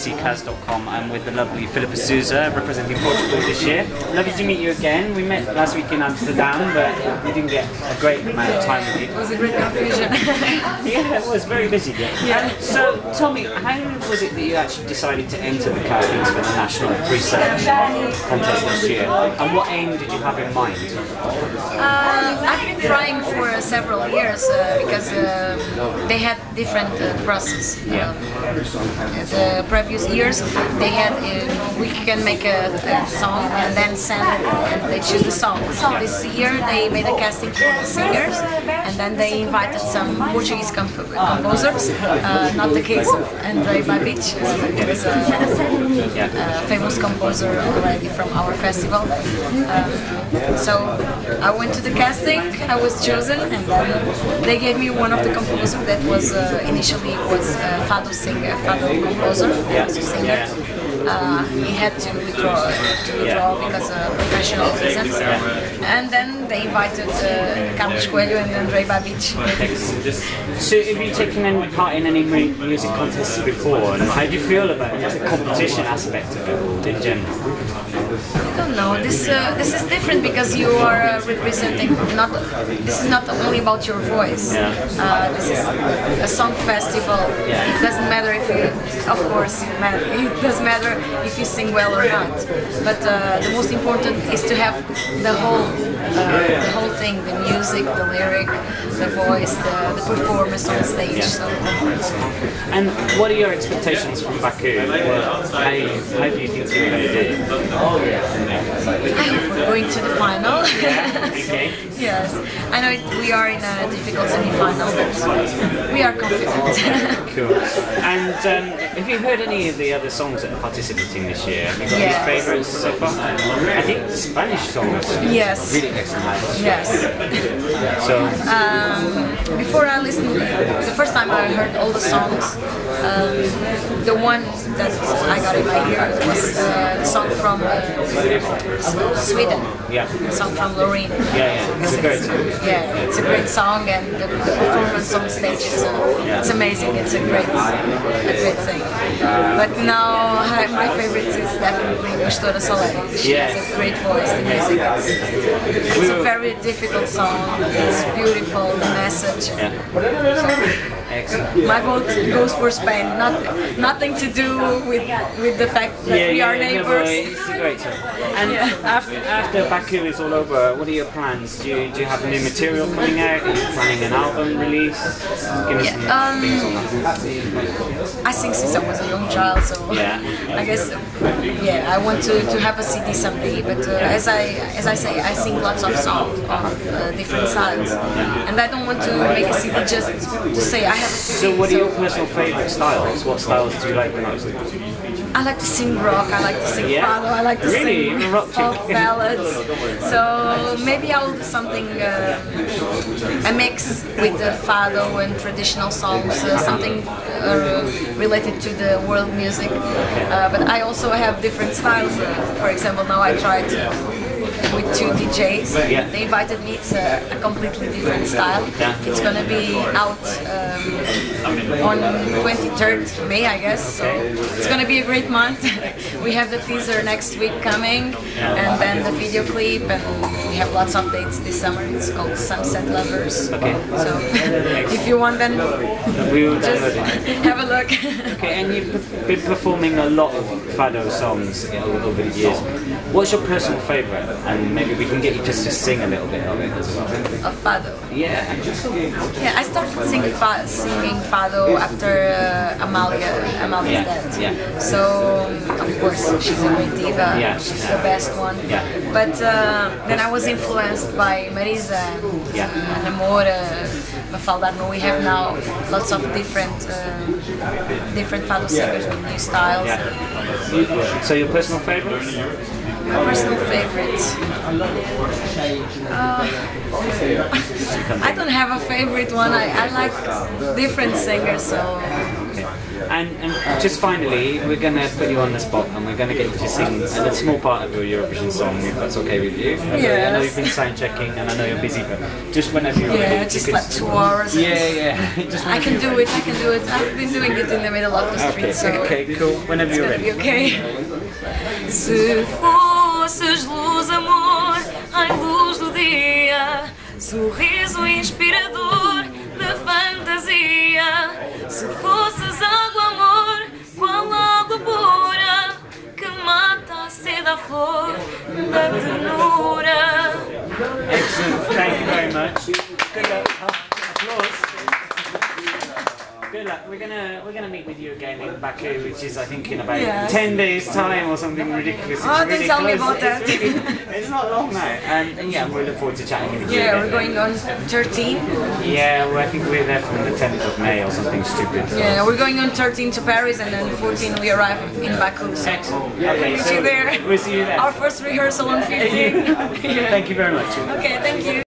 abccast.com. I'm with the lovely Filipa Sousa, representing Portugal this year. Lovely to meet you again. We met last week in Amsterdam, but we didn't get a great amount of time with you. It was a great confusion. yeah, it was very busy. Yeah. Um, so tell me, how was it that you actually decided to enter the castings for the national pre-selection contest this year? And what aim did you have in mind? Uh, I've been trying for several years uh, because uh, they had different uh, process. Yeah. The previous years they had uh, we can make a, a song and then send and they choose the song. So this year they made a casting for the singers and then they invited some Portuguese comp- composers, uh, not the case of Andrej Babić, who is a, a famous composer already from our festival. Um, so I went to the casting, I was chosen, and then they gave me one of the composers that was uh, initially was uh, Fado singer, Fado composer, Yeah. singer. Uh, he had to withdraw, to withdraw because of professional reasons. And then they invited uh, Carlos Coelho and Andrej Babić. So have you taken any part in any music contests before? And how do you feel about the competition aspect of it in general? I don't know. This uh, this is different because you are uh, representing not. This is not only about your voice. Yeah. Uh, this is a song festival. Yeah. It doesn't matter if you, of course, it ma- it does matter if you sing well or not. But uh, the most important is to have the whole uh, the whole thing: the music, the lyric, the voice, the, the performance on stage. So. And what are your expectations from Baku? How, how do you think you're going to do? I hope we're going to the final. Yes, I know it, we are in a difficult semi-final, but we are confident. Cool. And um, have you heard any of the other songs that are participating this year? Have you got Yes. any favourites so far? I think the Spanish songs. yes, Really excellent. yes. So, Um, before I listened, the first time I heard all the songs, um, the one that I got in my ear was uh, the song from uh, Sweden. yeah. The song from Loreen. Yeah, yeah. It's a great song. Yeah, it's a great song, and the, the performance on stage is uh, it's amazing. It's a great, a great thing. But now my favorite is definitely Pastora Soler. She has a great voice. The music is it's a very difficult song. It's beautiful. The message. Excellent. My vote goes for Spain. Not nothing to do with with the fact that Yeah, we yeah, are no, neighbors. it's a great. And Yeah. after, after Baku is all over, what are your plans? Do you, do you have new material coming out? Are you planning an album release? Give me some um, things on that. I sing since I was a young child, so Yeah. I guess yeah, I want to, to have a CD someday. But uh, as I as I say, I sing lots of songs on uh, different styles, and I don't want to make a CD just to say I have. So, what are your personal favourite styles? What styles do you like the most? I like to sing rock. I like to sing Yeah? fado. I like to Really? sing rock folk ballads. So maybe I'll do something uh, a mix with the fado and traditional songs, uh, something uh, related to the world music. Uh, but I also have different styles. For example, now I tried with two DJs. Yeah. They invited me. It's a, a completely different style. Yeah. It's gonna be out um, on 23rd May, I guess. So it's gonna be a great month. we have the teaser next week coming, and then the video clip, and we have lots of dates this summer. It's called Sunset Lovers. Okay. So if you want, then We will just have a look. Okay, and you've been performing a lot of fado songs over the years. What's your personal favourite? And maybe we can get you just to sing a little bit of it as well. of fado. Yeah. Yeah, I started singing, fa- singing fado after uh, Amalia, Amalia's Yeah, death. yeah. So of course she's a great diva. Yeah, she's the best one. Yeah. But uh, then I was influenced by Mariza, Yeah. uh, Ana Moura, Mafalda Arnauth. We have now lots of different uh, different fado singers with new styles. Yeah. So your personal favourite? My personal favorite. Uh, I don't have a favorite one. I, I like different singers, so Okay. And, and just finally, we're going to put you on the spot and we're going to get you to sing a small part of your Eurovision song, if that's okay with you. I know, I know you've been sound checking and I know you're busy, but just whenever you're Yeah, ready. Just could- two hours. Yeah, yeah. just I can do ready. it, I can do it. I've been doing it in the middle of the street, Okay, so okay, cool. Whenever you're ready. okay. Fosses luz, amor, ai luz do dia, sorriso inspirador de fantasia. Se fosses água, amor, qual água pura que mata a sede à flor da ternura. Excellent. Thank you very much. Good luck. Applause. Good luck. We're gonna we're gonna meet with you again in Baku, which is I think in about Yes. ten days' time or something ridiculous. Oh, don't really tell me about that. It's, really- it's not long now, and, um, and yeah, we look forward to chatting with you. Yeah, we're going on 13. Yeah, well, I think we're there from the 10th of May or something stupid. Yeah, we're going on 13 to Paris and then 14 we arrive in Baku. So Excellent. Okay, see so you there. we'll see you there. Our first rehearsal on 15. Thank you very much. Okay, thank you.